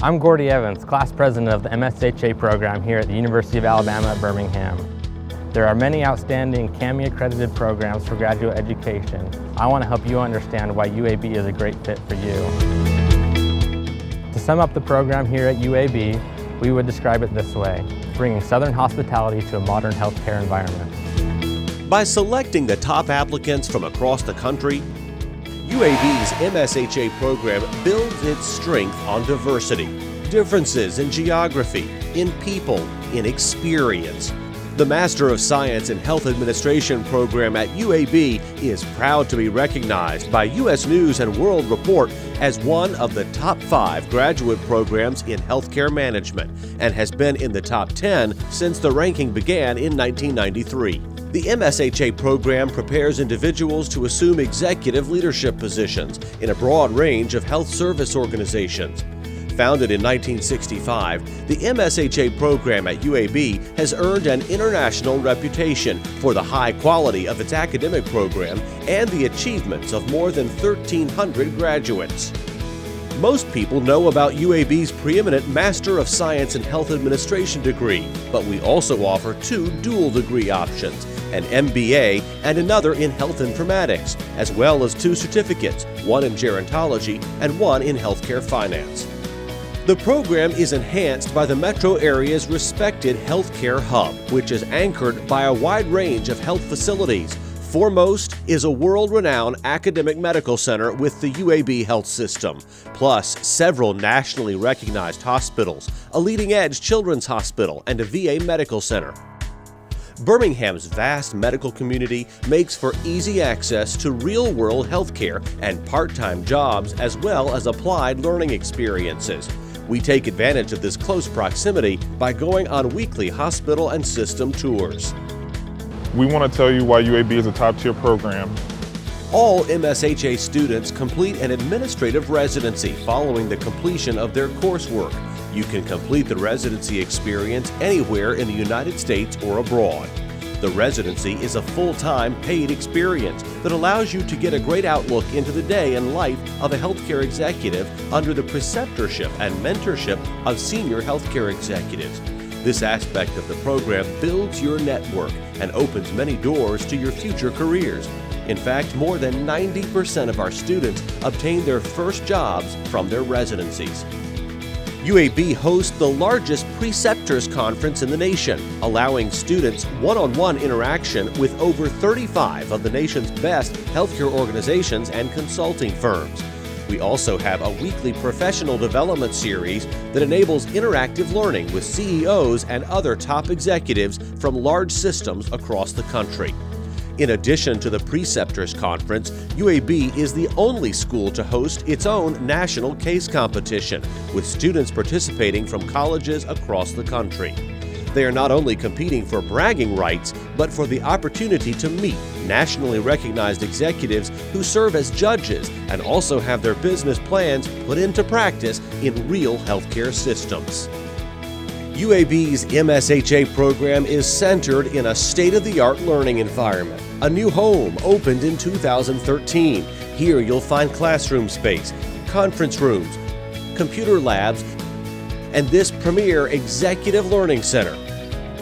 I'm Gordy Evans, class president of the MSHA program here at the University of Alabama at Birmingham. There are many outstanding CAHME accredited programs for graduate education. I want to help you understand why UAB is a great fit for you. To sum up the program here at UAB, we would describe it this way, bringing Southern hospitality to a modern healthcare environment. By selecting the top applicants from across the country, UAB's MSHA program builds its strength on diversity, differences in geography, in people, in experience. The Master of Science in Health Administration program at UAB is proud to be recognized by U.S. News and World Report as one of the top five graduate programs in healthcare management and has been in the top 10 since the ranking began in 1993. The MSHA program prepares individuals to assume executive leadership positions in a broad range of health service organizations. Founded in 1965, the MSHA program at UAB has earned an international reputation for the high quality of its academic program and the achievements of more than 1,300 graduates. Most people know about UAB's preeminent Master of Science in Health Administration degree, but we also offer two dual degree options an MBA and another in Health Informatics, as well as two certificates, one in Gerontology and one in Healthcare Finance. The program is enhanced by the metro area's respected healthcare hub, which is anchored by a wide range of health facilities Foremost is a world renowned academic medical center with the UAB health system, plus several nationally recognized hospitals, a leading edge children's hospital, and a VA medical center. Birmingham's vast medical community makes for easy access to real world healthcare and part time jobs as well as applied learning experiences. We take advantage of this close proximity by going on weekly hospital and system tours. We want to tell you why UAB is a top tier program. All MSHA students complete an administrative residency following the completion of their coursework. You can complete the residency experience anywhere in the United States or abroad. The residency is a full time paid experience that allows you to get a great outlook into the day and life of a healthcare executive under the preceptorship and mentorship of senior healthcare executives. This aspect of the program builds your network and opens many doors to your future careers. In fact, more than 90% of our students obtain their first jobs from their residencies. UAB hosts the largest preceptors conference in the nation, allowing students one on one interaction with over 35 of the nation's best healthcare organizations and consulting firms. We also have a weekly professional development series that enables interactive learning with CEOs and other top executives from large systems across the country. In addition to the Preceptors Conference, UAB is the only school to host its own national case competition, with students participating from colleges across the country. They are not only competing for bragging rights, but for the opportunity to meet nationally recognized executives who serve as judges and also have their business plans put into practice in real healthcare systems. UAB's MSHA program is centered in a state of the art learning environment. A new home opened in 2013. Here you'll find classroom space, conference rooms, computer labs, and this premier executive learning center,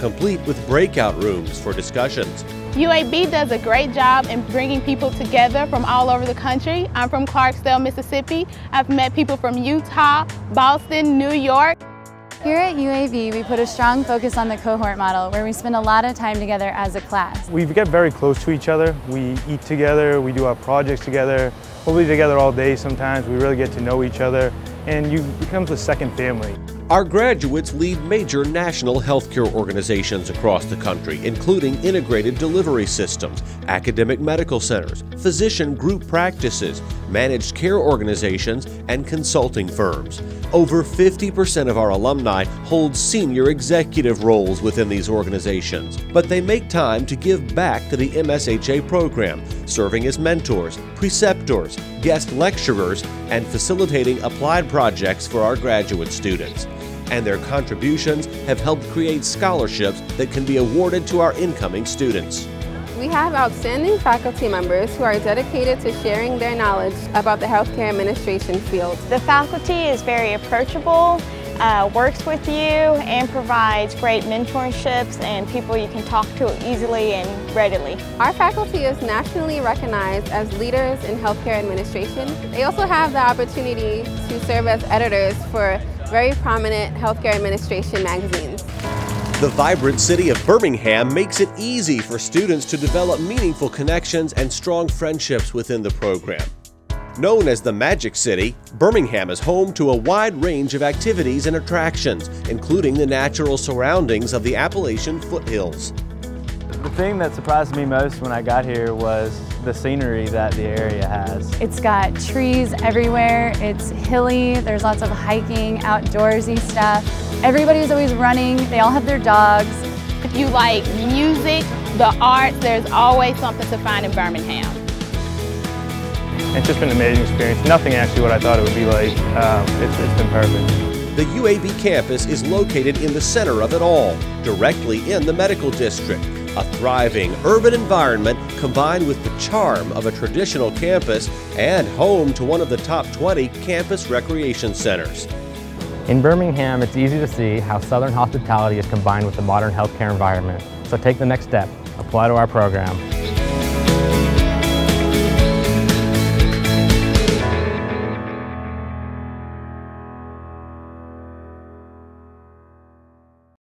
complete with breakout rooms for discussions. UAB does a great job in bringing people together from all over the country. I'm from Clarksdale, Mississippi. I've met people from Utah, Boston, New York. Here at UAB, we put a strong focus on the cohort model where we spend a lot of time together as a class. We get very close to each other. We eat together, we do our projects together, we'll be together all day sometimes. We really get to know each other and you become a second family. Our graduates lead major national healthcare organizations across the country, including integrated delivery systems, academic medical centers, physician group practices, managed care organizations, and consulting firms. Over 50% of our alumni hold senior executive roles within these organizations, but they make time to give back to the MSHA program, serving as mentors, preceptors, guest lecturers, and facilitating applied projects for our graduate students and their contributions have helped create scholarships that can be awarded to our incoming students. We have outstanding faculty members who are dedicated to sharing their knowledge about the healthcare administration field. The faculty is very approachable, uh, works with you, and provides great mentorships and people you can talk to easily and readily. Our faculty is nationally recognized as leaders in healthcare administration. They also have the opportunity to serve as editors for very prominent healthcare administration magazines. The vibrant city of Birmingham makes it easy for students to develop meaningful connections and strong friendships within the program. Known as the Magic City, Birmingham is home to a wide range of activities and attractions, including the natural surroundings of the Appalachian foothills. The thing that surprised me most when I got here was the scenery that the area has. It's got trees everywhere, it's hilly, there's lots of hiking, outdoorsy stuff. Everybody's always running, they all have their dogs. If you like music, the arts, there's always something to find in Birmingham. It's just been an amazing experience. Nothing actually what I thought it would be like. Um, it's, it's been perfect. The UAB campus is located in the center of it all, directly in the medical district. A thriving urban environment combined with the charm of a traditional campus and home to one of the top 20 campus recreation centers. In Birmingham, it's easy to see how Southern hospitality is combined with the modern healthcare environment. So take the next step, apply to our program,